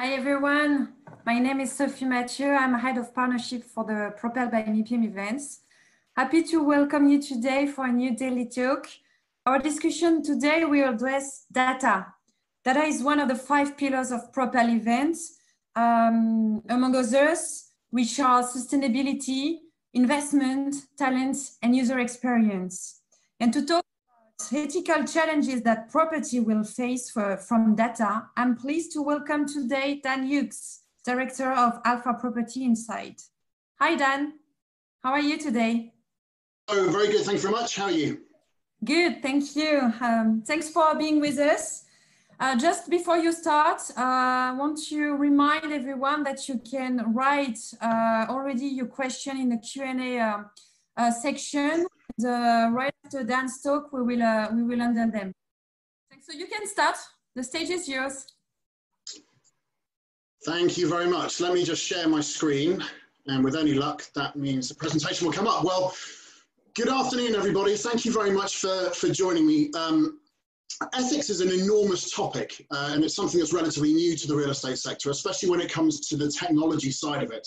Hi everyone, my name is Sophie Mathieu. I'm head of partnership for the Propel by MIPIM events. Happy to welcome you today for a new daily talk. Our discussion today will address data. Data is one of the five pillars of Propel events, um, among others, which are sustainability, investment, talents, and user experience. And to talk ethical challenges that property will face for, from data, I'm pleased to welcome today Dan Hughes, Director of Alpha Property Insight. Hi, Dan. How are you today? Oh, very good. Thank you very much. How are you? Good, thank you. Um, thanks for being with us. Uh, just before you start, uh, I want to remind everyone that you can write uh, already your question in the Q&A uh, uh, section right after Dan's talk, we will uh, we will handle them. So you can start. The stage is yours. Thank you very much. Let me just share my screen. And with any luck, that means the presentation will come up. Well, good afternoon, everybody. Thank you very much for, for joining me. Um, ethics is an enormous topic, uh, and it's something that's relatively new to the real estate sector, especially when it comes to the technology side of it.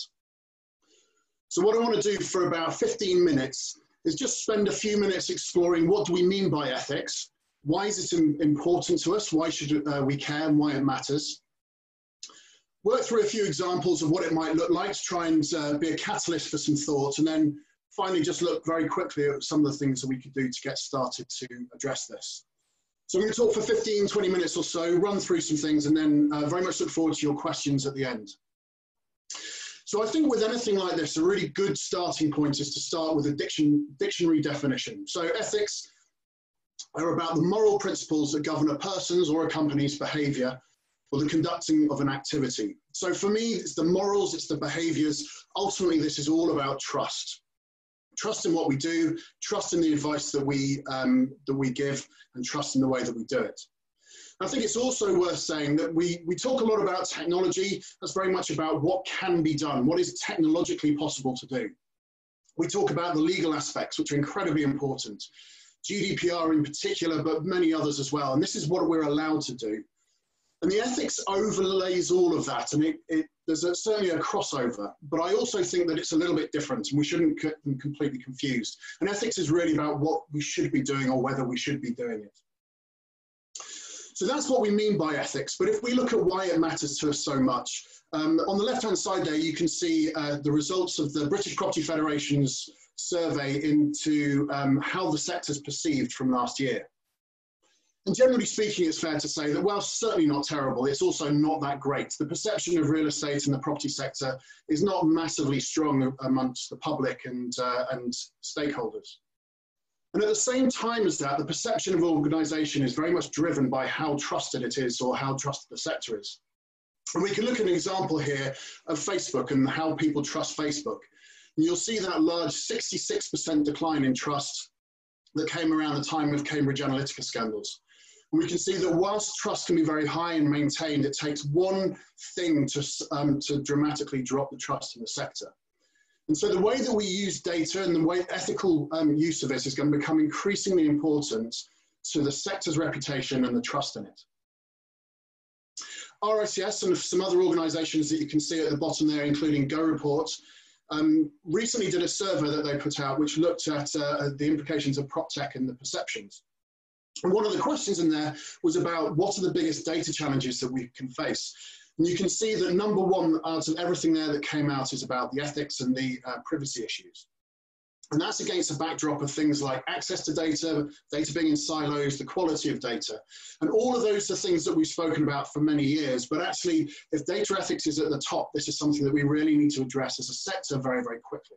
So what I want to do for about 15 minutes is just spend a few minutes exploring what do we mean by ethics, why is it important to us, why should uh, we care and why it matters. Work through a few examples of what it might look like to try and uh, be a catalyst for some thought and then finally just look very quickly at some of the things that we could do to get started to address this. So I'm going to talk for 15, 20 minutes or so, run through some things and then uh, very much look forward to your questions at the end. So I think with anything like this, a really good starting point is to start with a diction, dictionary definition. So ethics are about the moral principles that govern a person's or a company's behavior or the conducting of an activity. So for me, it's the morals, it's the behaviors. Ultimately, this is all about trust. Trust in what we do, trust in the advice that we, um, that we give, and trust in the way that we do it. I think it's also worth saying that we, we talk a lot about technology. That's very much about what can be done, what is technologically possible to do. We talk about the legal aspects, which are incredibly important. GDPR in particular, but many others as well. And this is what we're allowed to do. And the ethics overlays all of that. And it, it, there's a, certainly a crossover. But I also think that it's a little bit different and we shouldn't get them completely confused. And ethics is really about what we should be doing or whether we should be doing it. So that's what we mean by ethics. But if we look at why it matters to us so much, um, on the left-hand side there, you can see uh, the results of the British Property Federation's survey into um, how the sector's perceived from last year. And generally speaking, it's fair to say that, well, certainly not terrible. It's also not that great. The perception of real estate and the property sector is not massively strong amongst the public and, uh, and stakeholders. And at the same time as that, the perception of organization is very much driven by how trusted it is or how trusted the sector is. And we can look at an example here of Facebook and how people trust Facebook. And you'll see that large 66% decline in trust that came around the time of Cambridge Analytica scandals. And we can see that whilst trust can be very high and maintained, it takes one thing to, um, to dramatically drop the trust in the sector. And so the way that we use data and the way ethical um, use of it is going to become increasingly important to the sector's reputation and the trust in it. RICS and some other organizations that you can see at the bottom there, including Go Report, um, recently did a survey that they put out which looked at uh, the implications of prop tech and the perceptions. And one of the questions in there was about what are the biggest data challenges that we can face. And you can see that number one out of everything there that came out is about the ethics and the uh, privacy issues. And that's against a backdrop of things like access to data, data being in silos, the quality of data. And all of those are things that we've spoken about for many years. But actually, if data ethics is at the top, this is something that we really need to address as a sector very, very quickly.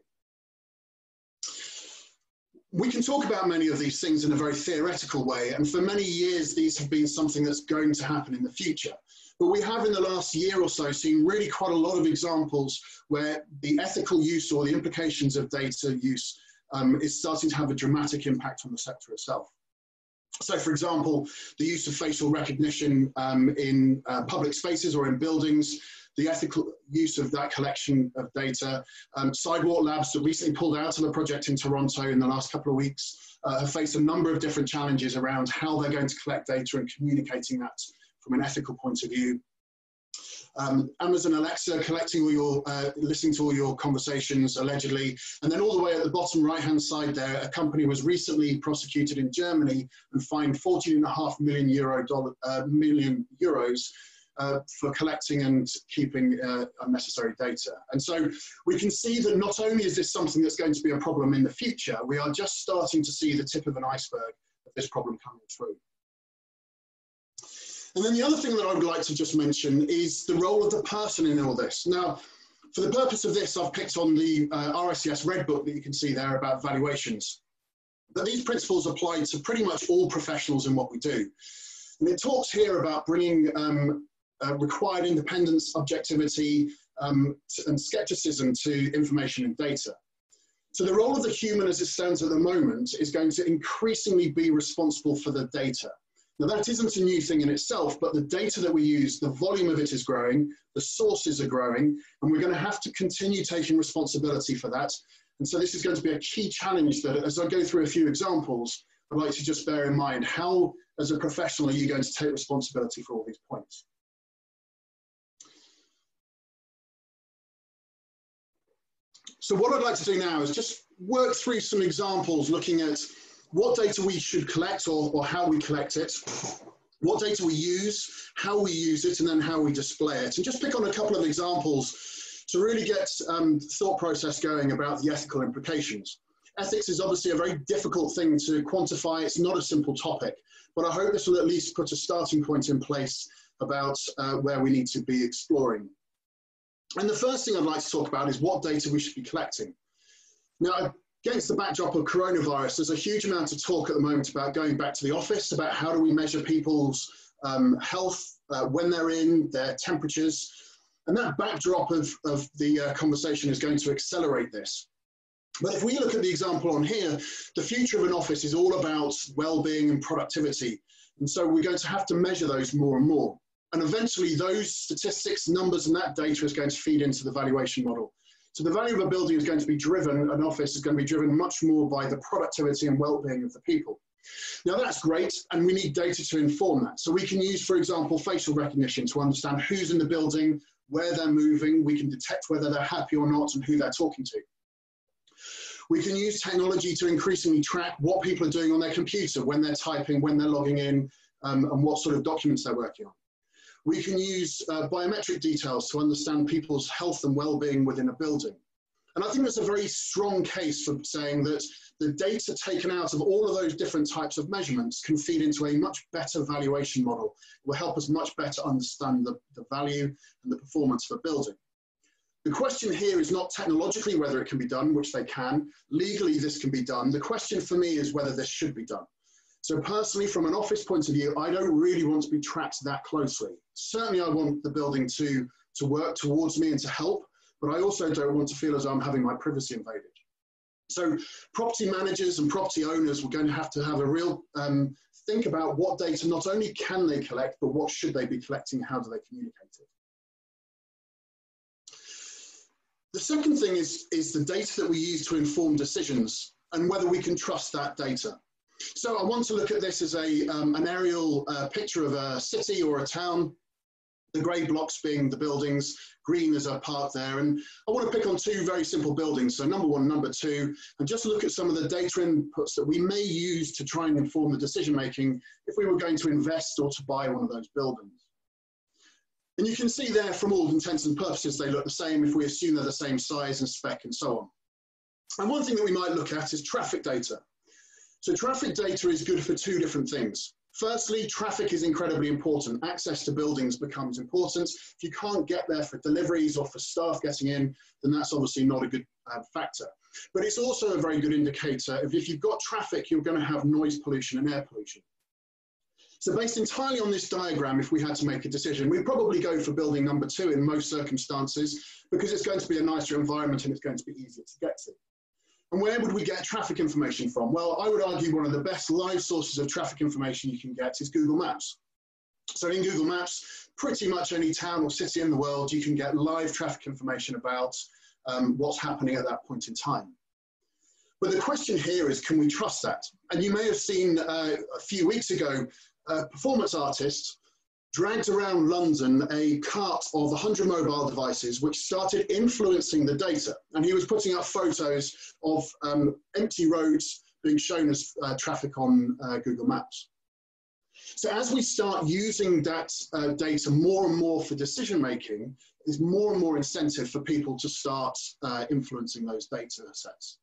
We can talk about many of these things in a very theoretical way. And for many years, these have been something that's going to happen in the future. But we have in the last year or so seen really quite a lot of examples where the ethical use or the implications of data use um, is starting to have a dramatic impact on the sector itself. So, for example, the use of facial recognition um, in uh, public spaces or in buildings, the ethical use of that collection of data. Um, Sidewalk Labs that recently pulled out of a project in Toronto in the last couple of weeks uh, have faced a number of different challenges around how they're going to collect data and communicating that from an ethical point of view. um, Amazon Alexa collecting all your, uh, listening to all your conversations allegedly, and then all the way at the bottom right-hand side there, a company was recently prosecuted in Germany and fined 14.5 million euro dollar, uh, million euros uh, for collecting and keeping uh, unnecessary data. And so we can see that not only is this something that's going to be a problem in the future, we are just starting to see the tip of an iceberg of this problem coming through. And then the other thing that I would like to just mention is the role of the person in all this. Now, for the purpose of this, I've picked on the uh, RICS Red Book that you can see there about valuations. But these principles apply to pretty much all professionals in what we do. And it talks here about bringing um, uh, required independence, objectivity, um, and skepticism to information and data. So the role of the human as it stands at the moment is going to increasingly be responsible for the data. Now that isn't a new thing in itself, but the data that we use, the volume of it is growing, the sources are growing, and we're going to have to continue taking responsibility for that. And so this is going to be a key challenge that as I go through a few examples, I'd like to just bear in mind how, as a professional, are you going to take responsibility for all these points? So what I'd like to do now is just work through some examples looking at what data we should collect or, or how we collect it, what data we use, how we use it, and then how we display it. And just pick on a couple of examples to really get um, thought process going about the ethical implications. Ethics is obviously a very difficult thing to quantify. It's not a simple topic, but I hope this will at least put a starting point in place about uh, where we need to be exploring. And the first thing I'd like to talk about is what data we should be collecting. Now, against the backdrop of coronavirus, there's a huge amount of talk at the moment about going back to the office, about how do we measure people's um, health uh, when they're in, their temperatures. And that backdrop of, of the uh, conversation is going to accelerate this. But if we look at the example on here, the future of an office is all about well-being and productivity. And so we're going to have to measure those more and more. And eventually those statistics, numbers, and that data is going to feed into the valuation model. So the value of a building is going to be driven, an office is going to be driven much more by the productivity and well-being of the people. Now that's great, and we need data to inform that. So we can use, for example, facial recognition to understand who's in the building, where they're moving. We can detect whether they're happy or not and who they're talking to. We can use technology to increasingly track what people are doing on their computer, when they're typing, when they're logging in, um, and what sort of documents they're working on. We can use uh, biometric details to understand people's health and well-being within a building. And I think there's a very strong case for saying that the data taken out of all of those different types of measurements can feed into a much better valuation model. It will help us much better understand the, the value and the performance of a building. The question here is not technologically whether it can be done, which they can. Legally, this can be done. The question for me is whether this should be done. So personally, from an office point of view, I don't really want to be tracked that closely. Certainly I want the building to, to work towards me and to help, but I also don't want to feel as I'm having my privacy invaded. So property managers and property owners are going to have to have a real um, think about what data not only can they collect, but what should they be collecting, and how do they communicate it. The second thing is, is the data that we use to inform decisions and whether we can trust that data. So I want to look at this as a, um, an aerial uh, picture of a city or a town, the grey blocks being the buildings, green is a park there. And I want to pick on two very simple buildings. So number one, number two, and just look at some of the data inputs that we may use to try and inform the decision making if we were going to invest or to buy one of those buildings. And you can see there from all intents and purposes, they look the same if we assume they're the same size and spec and so on. And one thing that we might look at is traffic data. So traffic data is good for two different things. Firstly, traffic is incredibly important. Access to buildings becomes important. If you can't get there for deliveries or for staff getting in, then that's obviously not a good uh, factor. But it's also a very good indicator of if you've got traffic, you're going to have noise pollution and air pollution. So based entirely on this diagram, if we had to make a decision, we'd probably go for building number two in most circumstances because it's going to be a nicer environment and it's going to be easier to get to. And where would we get traffic information from? Well, I would argue one of the best live sources of traffic information you can get is Google Maps. So in Google Maps, pretty much any town or city in the world, you can get live traffic information about um, what's happening at that point in time. But the question here is, can we trust that? And you may have seen uh, a few weeks ago, a performance artist dragged around London a cart of 100 mobile devices which started influencing the data. And he was putting up photos of um, empty roads being shown as uh, traffic on uh, Google Maps. So as we start using that uh, data more and more for decision making, there's more and more incentive for people to start uh, influencing those data sets.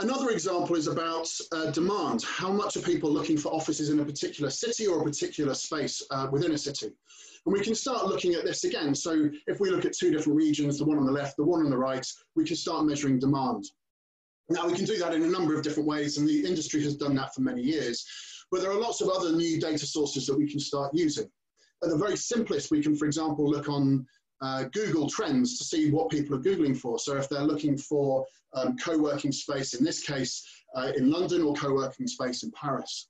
Another example is about uh, demand. How much are people looking for offices in a particular city or a particular space uh, within a city? And we can start looking at this again. So if we look at two different regions, the one on the left, the one on the right, we can start measuring demand. Now we can do that in a number of different ways and the industry has done that for many years. But there are lots of other new data sources that we can start using. At the very simplest, we can, for example, look on uh, Google Trends to see what people are Googling for. So if they're looking for um, co-working space, in this case, uh, in London or co-working space in Paris.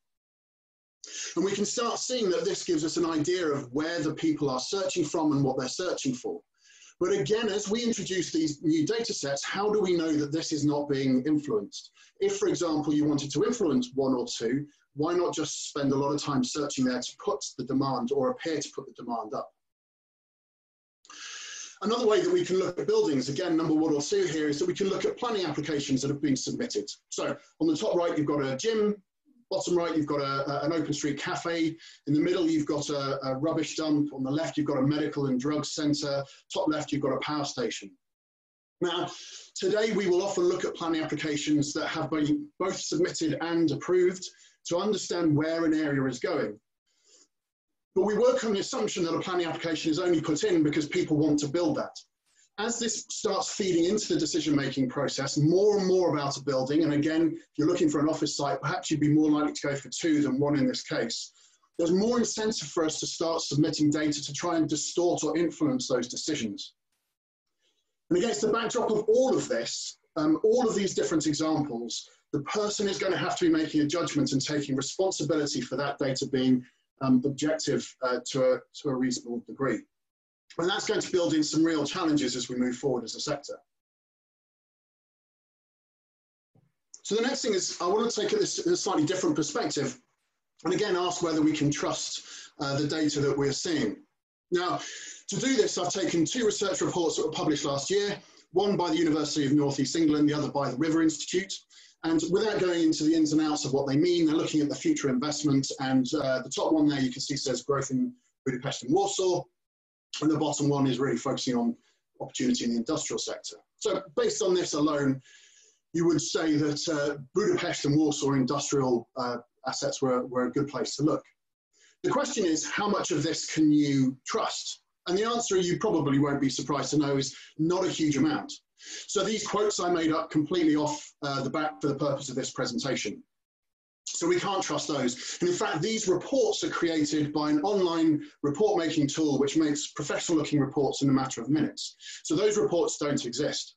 And we can start seeing that this gives us an idea of where the people are searching from and what they're searching for. But again, as we introduce these new data sets, how do we know that this is not being influenced? If, for example, you wanted to influence one or two, why not just spend a lot of time searching there to put the demand or appear to put the demand up? Another way that we can look at buildings, again, number one or two here, is that we can look at planning applications that have been submitted. So on the top right, you've got a gym, bottom right, you've got a, a, an open street cafe. In the middle, you've got a, a, rubbish dump. On the left, you've got a medical and drug center. Top left, you've got a power station. Now, today we will often look at planning applications that have been both submitted and approved to understand where an area is going. But we work on the assumption that a planning application is only put in because people want to build that. As this starts feeding into the decision-making process, more and more about a building, and again, if you're looking for an office site, perhaps you'd be more likely to go for two than one in this case. There's more incentive for us to start submitting data to try and distort or influence those decisions. And against the backdrop of all of this, um, all of these different examples, the person is going to have to be making a judgment and taking responsibility for that data being um, objective uh, to, a, to a reasonable degree. And that's going to build in some real challenges as we move forward as a sector. So the next thing is I want to take this a slightly different perspective and again ask whether we can trust uh, the data that we're seeing. Now, to do this, I've taken two research reports that were published last year, one by the University of North East England, the other by the River Institute. And without going into the ins and outs of what they mean, they're looking at the future investment. And uh, the top one there you can see says growth in Budapest and Warsaw. And the bottom one is really focusing on opportunity in the industrial sector. So based on this alone, you would say that uh, Budapest and Warsaw industrial uh, assets were, were a good place to look. The question is, how much of this can you trust? And the answer you probably won't be surprised to know is not a huge amount. So these quotes I made up completely off uh, the back for the purpose of this presentation. So we can't trust those. And in fact, these reports are created by an online report making tool which makes professional looking reports in a matter of minutes. So those reports don't exist.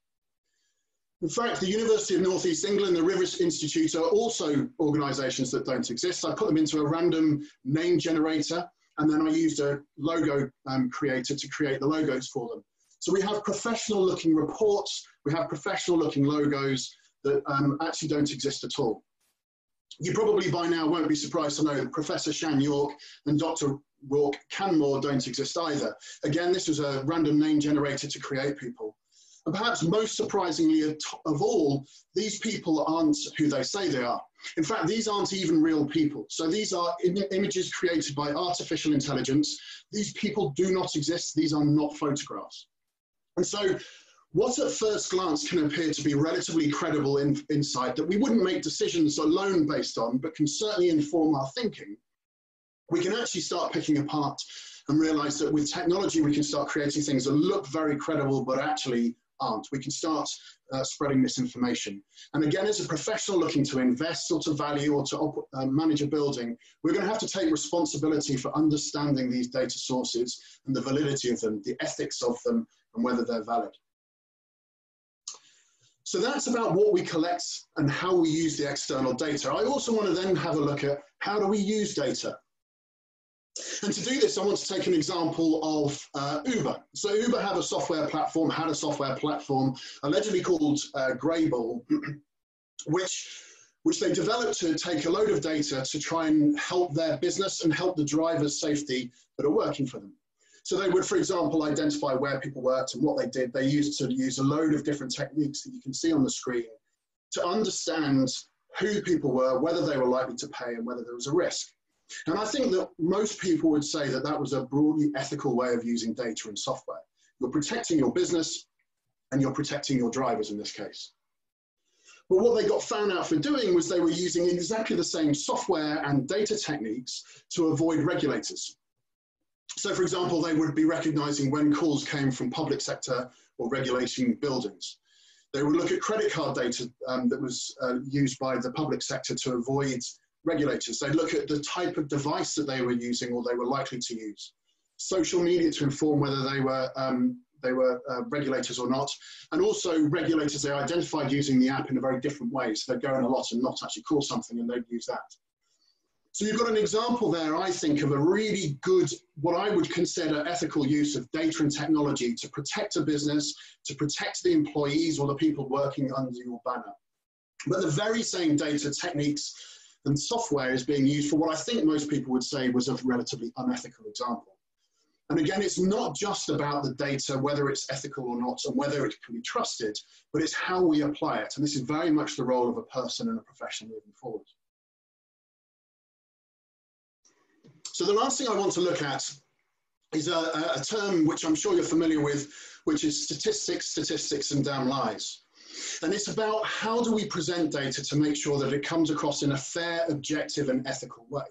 In fact, the University of North East England, the Rivers Institute are also organisations that don't exist. I put them into a random name generator and then I used a logo um, creator to create the logos for them. So we have professional looking reports, we have professional looking logos that um, actually don't exist at all. You probably by now won't be surprised to know that Professor Shan York and Dr. Rourke Canmore don't exist either. Again, this was a random name generator to create people. And perhaps most surprisingly of all, these people aren't who they say they are. In fact, these aren't even real people. So these are Im images created by artificial intelligence. These people do not exist. These are not photographs. And so what at first glance can appear to be relatively credible in, insight that we wouldn't make decisions alone based on, but can certainly inform our thinking, we can actually start picking apart and realize that with technology, we can start creating things that look very credible, but actually aren't. We can start uh, spreading misinformation. And again, as a professional looking to invest or to value or to uh, manage a building, we're going to have to take responsibility for understanding these data sources and the validity of them, the ethics of them, and whether they're valid. So that's about what we collect and how we use the external data. I also want to then have a look at how do we use data? And to do this, I want to take an example of uh, Uber. So Uber have a software platform, had a software platform allegedly called uh, which which they developed to take a load of data to try and help their business and help the drivers' safety that are working for them. So they would, for example, identify where people worked and what they did. They used to use a load of different techniques that you can see on the screen to understand who people were, whether they were likely to pay, and whether there was a risk. And I think that most people would say that that was a broadly ethical way of using data and software. You're protecting your business and you're protecting your drivers in this case. But what they got found out for doing was they were using exactly the same software and data techniques to avoid regulators. So for example, they would be recognizing when calls came from public sector or regulation buildings. They would look at credit card data um, that was uh, used by the public sector to avoid regulators. They'd look at the type of device that they were using or they were likely to use. Social media to inform whether they were, um, they were uh, regulators or not. And also regulators they identified using the app in a very different way. So they'd go in a lot and not actually call something and they'd use that. So you've got an example there, I think, of a really good, what I would consider ethical use of data and technology to protect a business, to protect the employees or the people working under your banner. But the very same data techniques and software is being used for what I think most people would say was a relatively unethical example. And again, it's not just about the data, whether it's ethical or not, and whether it can be trusted, but it's how we apply it. And this is very much the role of a person and a profession moving forward. So the last thing I want to look at is a, a term which I'm sure you're familiar with, which is statistics, statistics, and damn lies. And it's about how do we present data to make sure that it comes across in a fair, objective, and ethical way.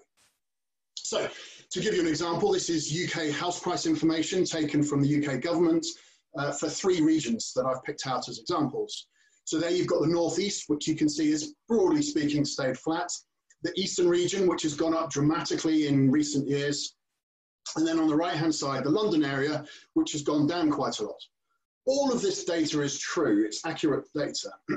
So, to give you an example, this is UK house price information taken from the UK government uh, for three regions that I've picked out as examples. So there you've got the northeast, which you can see is broadly speaking stayed flat. The eastern region, which has gone up dramatically in recent years. And then on the right hand side, the London area, which has gone down quite a lot all of this data is true, it's accurate data.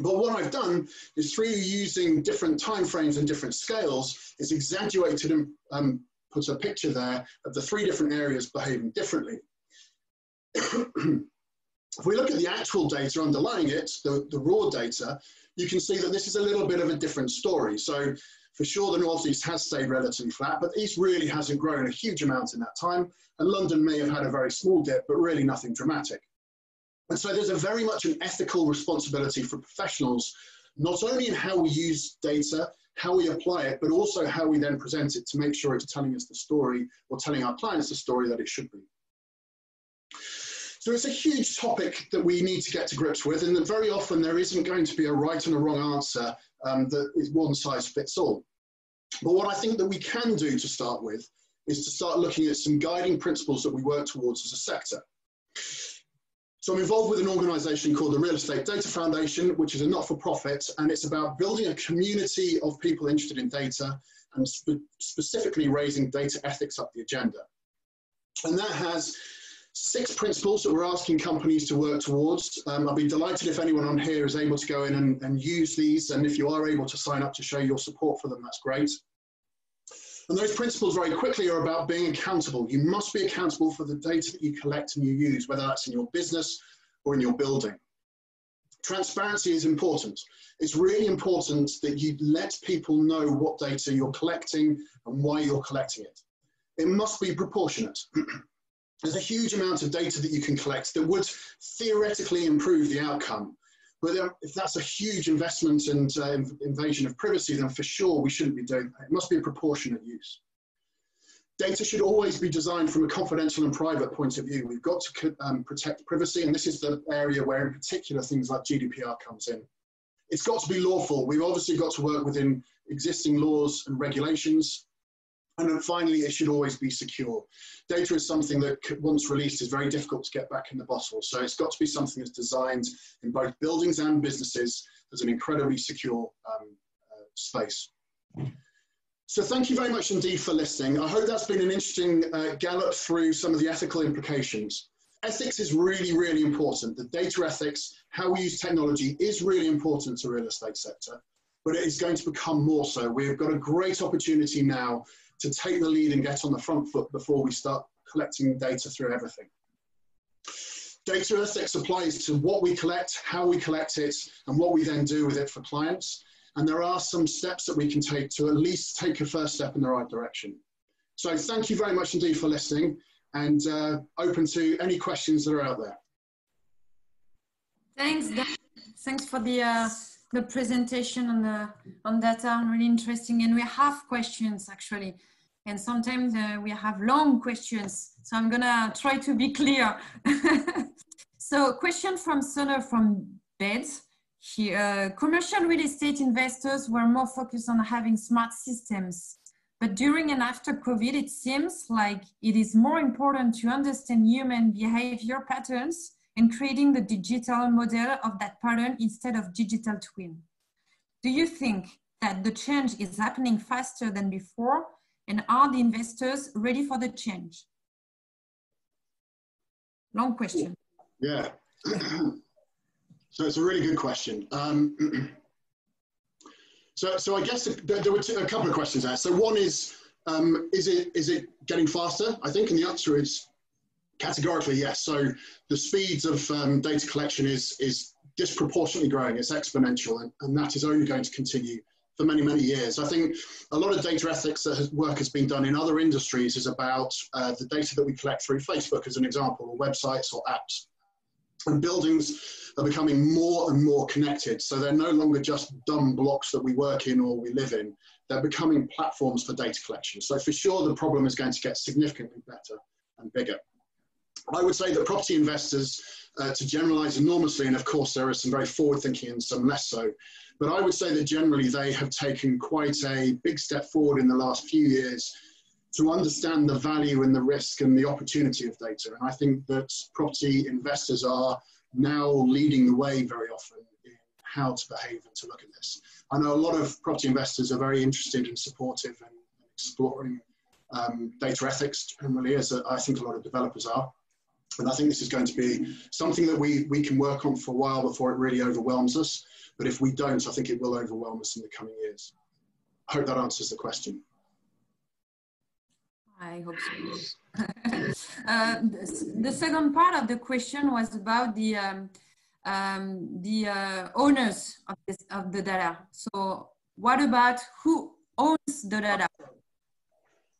but what I've done is through using different timeframes and different scales, is exaggerated and um, put a picture there of the three different areas behaving differently. if we look at the actual data underlying it, the, the raw data, you can see that this is a little bit of a different story. So for sure, the Northeast has stayed relatively flat, but the East really hasn't grown a huge amount in that time. And London may have had a very small dip, but really nothing dramatic. And so there's a very much an ethical responsibility for professionals, not only in how we use data, how we apply it, but also how we then present it to make sure it's telling us the story or telling our clients the story that it should be. So it's a huge topic that we need to get to grips with, and that very often there isn't going to be a right and a wrong answer um, that is one size fits all. But what I think that we can do to start with is to start looking at some guiding principles that we work towards as a sector. So I'm involved with an organization called the Real Estate Data Foundation, which is a not-for-profit, and it's about building a community of people interested in data and spe specifically raising data ethics up the agenda. And that has six principles that we're asking companies to work towards. Um, I'll be delighted if anyone on here is able to go in and, and use these, and if you are able to sign up to show your support for them, that's great. And those principles very quickly are about being accountable. You must be accountable for the data that you collect and you use, whether that's in your business or in your building. Transparency is important. It's really important that you let people know what data you're collecting and why you're collecting it. It must be proportionate. There's a huge amount of data that you can collect that would theoretically improve the outcome. But if that's a huge investment and uh, invasion of privacy, then for sure we shouldn't be doing that. It must be a proportionate use. Data should always be designed from a confidential and private point of view. We've got to um, protect privacy, and this is the area where, in particular, things like GDPR comes in. It's got to be lawful. We've obviously got to work within existing laws and regulations. And then finally, it should always be secure. Data is something that, once released, is very difficult to get back in the bottle. So it's got to be something that's designed in both buildings and businesses as an incredibly secure um, uh, space. So thank you very much indeed for listening. I hope that's been an interesting uh, gallop through some of the ethical implications. Ethics is really, really important. The data ethics, how we use technology is really important to real estate sector, but it is going to become more so. We've got a great opportunity now to take the lead and get on the front foot before we start collecting data through everything. Data ethics applies to what we collect, how we collect it, and what we then do with it for clients. And there are some steps that we can take to at least take a first step in the right direction. So thank you very much indeed for listening and uh, open to any questions that are out there. Thanks. Thanks for the uh, the presentation on the on data. Really interesting, and we have questions actually, and sometimes uh, we have long questions. So I'm gonna try to be clear. so, question from Soner from Bed. Here, uh, commercial real estate investors were more focused on having smart systems but during and after COVID, it seems like it is more important to understand human behavior patterns and creating the digital model of that pattern instead of digital twin. Do you think that the change is happening faster than before? And are the investors ready for the change? Long question. Yeah. so it's a really good question. Um, So, so I guess there, there were two, a couple of questions there. So one is, um, is it is it getting faster? I think, and the answer is categorically yes. So the speeds of um, data collection is is disproportionately growing. It's exponential, and, and that is only going to continue for many many years. I think a lot of data ethics that has, work has been done in other industries is about uh, the data that we collect through Facebook, as an example, or websites or apps. And buildings are becoming more and more connected. So they're no longer just dumb blocks that we work in or we live in. They're becoming platforms for data collection. So for sure, the problem is going to get significantly better and bigger. I would say that property investors, uh, to generalize enormously, and of course there are some very forward thinking and some less so, but I would say that generally they have taken quite a big step forward in the last few years to understand the value and the risk and the opportunity of data. And I think that property investors are now leading the way very often in how to behave and to look at this. I know a lot of property investors are very interested and supportive and exploring um, data ethics generally, as I think a lot of developers are. And I think this is going to be something that we, we can work on for a while before it really overwhelms us. But if we don't, I think it will overwhelm us in the coming years. I hope that answers the question. I hope so. uh, the second part of the question was about the um, um, the uh, owners of, this, of the data. So what about who owns the data?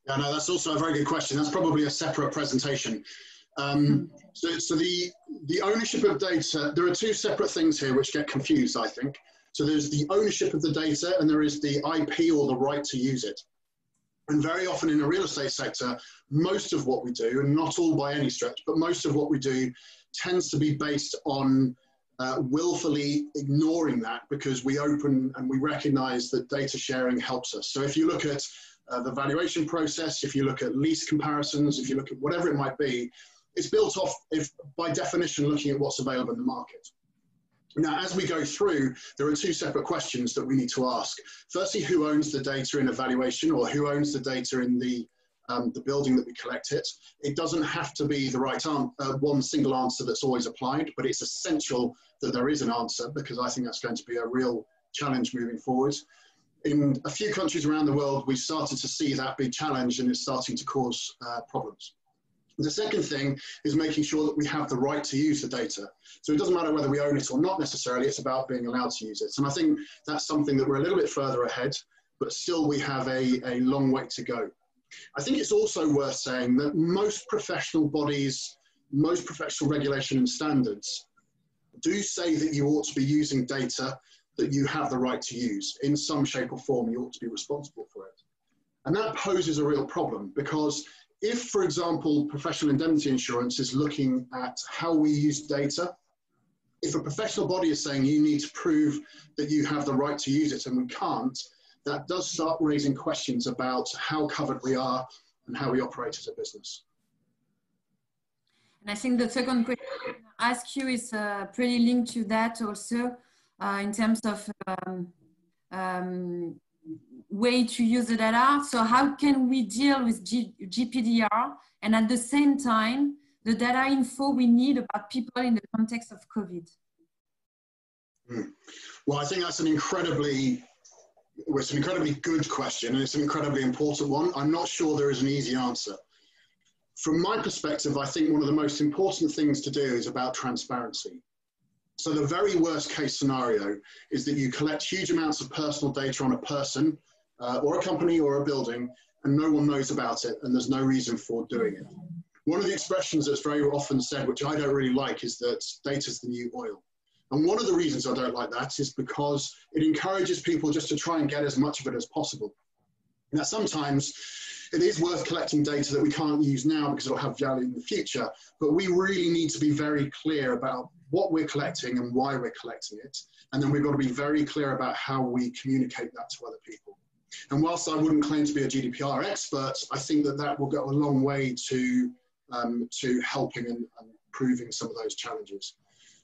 Yeah, no, that's also a very good question. That's probably a separate presentation. Um, mm -hmm. so, so the, the ownership of data, there are two separate things here which get confused, I think. So there's the ownership of the data and there is the IP or the right to use it. And very often in the real estate sector, most of what we do, and not all by any stretch, but most of what we do tends to be based on uh, willfully ignoring that because we open and we recognize that data sharing helps us. So if you look at uh, the valuation process, if you look at lease comparisons, if you look at whatever it might be, it's built off, if by definition, looking at what's available in the market. Now, as we go through, there are two separate questions that we need to ask. Firstly, who owns the data in evaluation or who owns the data in the, um, the building that we collect it? It doesn't have to be the right uh, one single answer that's always applied, but it's essential that there is an answer because I think that's going to be a real challenge moving forward. In a few countries around the world, we've started to see that be challenged and it's starting to cause uh, problems. The second thing is making sure that we have the right to use the data. So it doesn't matter whether we own it or not necessarily, it's about being allowed to use it. And I think that's something that we're a little bit further ahead, but still we have a, a long way to go. I think it's also worth saying that most professional bodies, most professional regulation and standards do say that you ought to be using data that you have the right to use. In some shape or form, you ought to be responsible for it. And that poses a real problem because if, for example, professional indemnity insurance is looking at how we use data, if a professional body is saying you need to prove that you have the right to use it and we can't, that does start raising questions about how covered we are and how we operate as a business. And I think the second question I ask you is uh, pretty linked to that also uh, in terms of um, um, way to use the data. So how can we deal with G GPDR and at the same time, the data info we need about people in the context of COVID? Hmm. Well, I think that's an incredibly, well, it's an incredibly good question and it's an incredibly important one. I'm not sure there is an easy answer. From my perspective, I think one of the most important things to do is about transparency. So the very worst case scenario is that you collect huge amounts of personal data on a person uh, or a company or a building and no one knows about it and there's no reason for doing it. One of the expressions that's very often said, which I don't really like, is that data's the new oil. And one of the reasons I don't like that is because it encourages people just to try and get as much of it as possible. Now, sometimes it is worth collecting data that we can't use now because it'll have value in the future, but we really need to be very clear about what we're collecting and why we're collecting it. And then we've got to be very clear about how we communicate that to other people. And whilst I wouldn't claim to be a GDPR expert, I think that that will go a long way to, um, to helping and, and proving some of those challenges.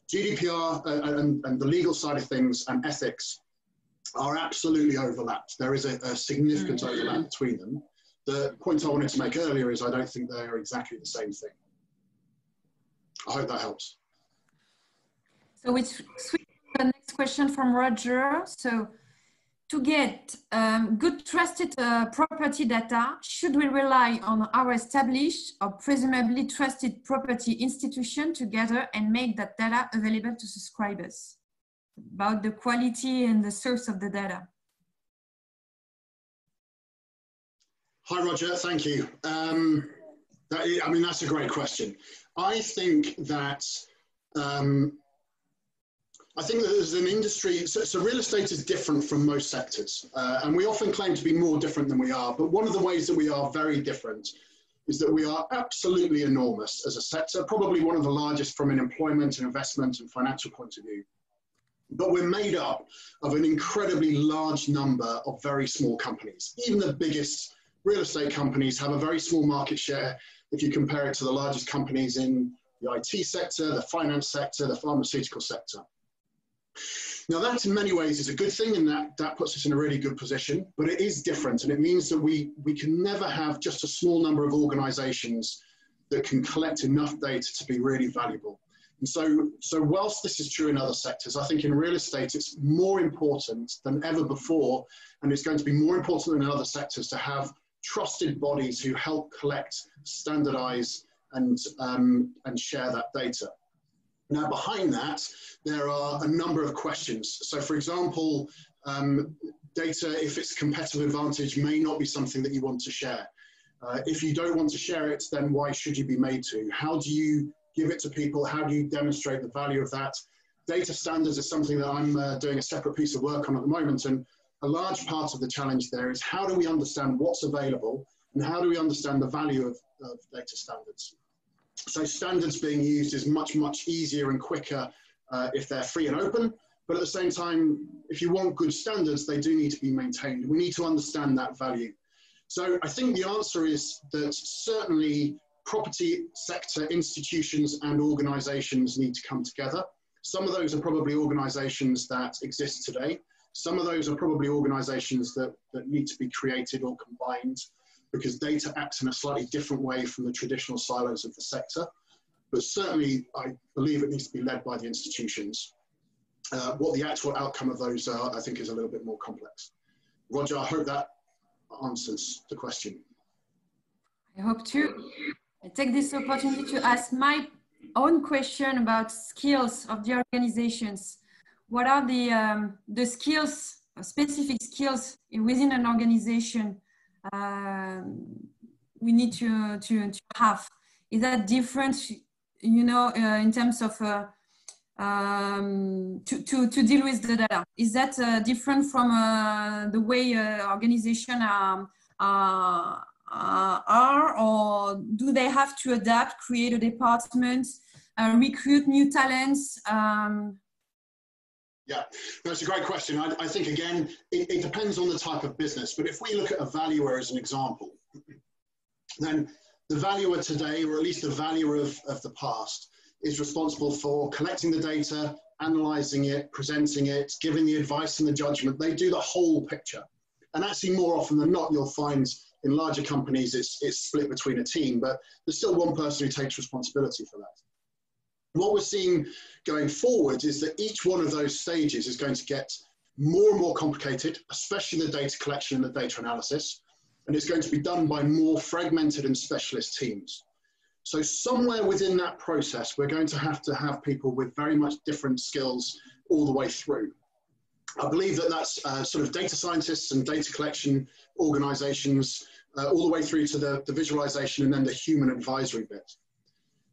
GDPR uh, and, and, the legal side of things and ethics are absolutely overlapped. There is a, a significant mm. overlap between them. The point I wanted to make earlier is I don't think they are exactly the same thing. I hope that helps. So we switch to the next question from Roger. So to get um, good trusted uh, property data, should we rely on our established or presumably trusted property institution together and make that data available to subscribers about the quality and the source of the data? Hi, Roger. Thank you. Um, that, I mean, that's a great question. I think that um, I think that as an industry, so, so, real estate is different from most sectors, uh, and we often claim to be more different than we are. But one of the ways that we are very different is that we are absolutely enormous as a sector, probably one of the largest from an employment and investment and financial point of view. But we're made up of an incredibly large number of very small companies. Even the biggest real estate companies have a very small market share if you compare it to the largest companies in the IT sector, the finance sector, the pharmaceutical sector. Now that in many ways is a good thing and that, that puts us in a really good position, but it is different and it means that we, we can never have just a small number of organizations that can collect enough data to be really valuable. And so, so whilst this is true in other sectors, I think in real estate it's more important than ever before, and it's going to be more important than in other sectors to have trusted bodies who help collect, standardize, and, um, and share that data. Now, behind that, there are a number of questions. So, for example, um, data, if it's competitive advantage, may not be something that you want to share. Uh, if you don't want to share it, then why should you be made to? How do you give it to people? How do you demonstrate the value of that? Data standards is something that I'm uh, doing a separate piece of work on at the moment. And a large part of the challenge there is how do we understand what's available and how do we understand the value of, of data standards? So standards being used is much, much easier and quicker uh, if they're free and open. But at the same time, if you want good standards, they do need to be maintained. We need to understand that value. So I think the answer is that certainly property sector institutions and organizations need to come together. Some of those are probably organizations that exist today. Some of those are probably organizations that, that need to be created or combined because data acts in a slightly different way from the traditional silos of the sector. But certainly, I believe it needs to be led by the institutions. Uh, what the actual outcome of those are, I think, is a little bit more complex. Roger, I hope that answers the question. I hope to. I take this opportunity to ask my own question about skills of the organizations. What are the, um, the skills, specific skills within an organization we need to, to, to have. Is that different, you know, uh, in terms of uh, um, to, to, to deal with the data? Is that uh, different from uh, the way uh, organization are, uh, are, or do they have to adapt, create a department, recruit new talents? Um, yeah, that's a great question. I, I think, again, it, it, depends on the type of business. But if we look at a valuer as an example, then the valuer today, or at least the valuer of, of the past, is responsible for collecting the data, analyzing it, presenting it, giving the advice and the judgment. They do the whole picture. And actually, more often than not, you'll find in larger companies it's, it's split between a team, but there's still one person who takes responsibility for that. What we're seeing going forward is that each one of those stages is going to get more and more complicated, especially the data collection and the data analysis, and it's going to be done by more fragmented and specialist teams. So somewhere within that process, we're going to have to have people with very much different skills all the way through. I believe that that's uh, sort of data scientists and data collection organizations uh, all the way through to the, the visualization and then the human advisory bit.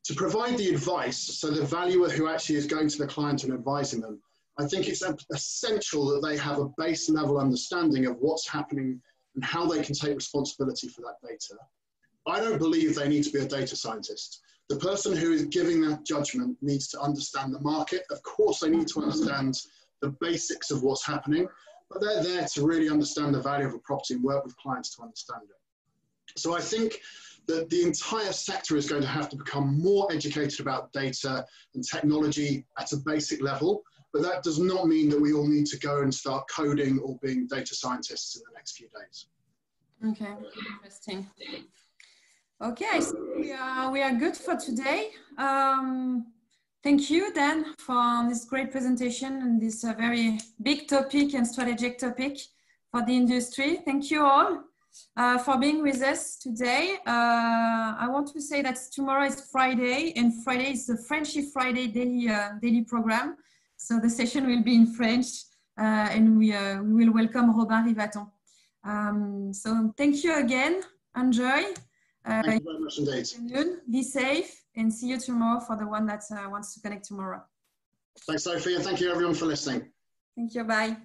To provide the advice, so the valuer who actually is going to the client and advising them, I think it's essential that they have a base level understanding of what's happening and how they can take responsibility for that data. I don't believe they need to be a data scientist. The person who is giving that judgment needs to understand the market. Of course, they need to understand the basics of what's happening, but they're there to really understand the value of a property and work with clients to understand it. So I think that the entire sector is going to have to become more educated about data and technology at a basic level but that does not mean that we all need to go and start coding or being data scientists in the next few days. Okay, interesting. Okay, so we are, we are good for today. Um, thank you, Dan, for this great presentation and this uh, very big topic and strategic topic for the industry. Thank you all uh, for being with us today. Uh, I want to say that tomorrow is Friday, and Friday is the Frenchy Friday daily, uh, daily program. So the session will be in French uh, and we, uh, we will welcome Robin Rivaton. Um, so thank you again. Enjoy. Uh, thank you very much indeed. Be safe and see you tomorrow for the one that uh, wants to connect tomorrow. Thanks, Sophie, and thank you everyone for listening. Thank you. Bye.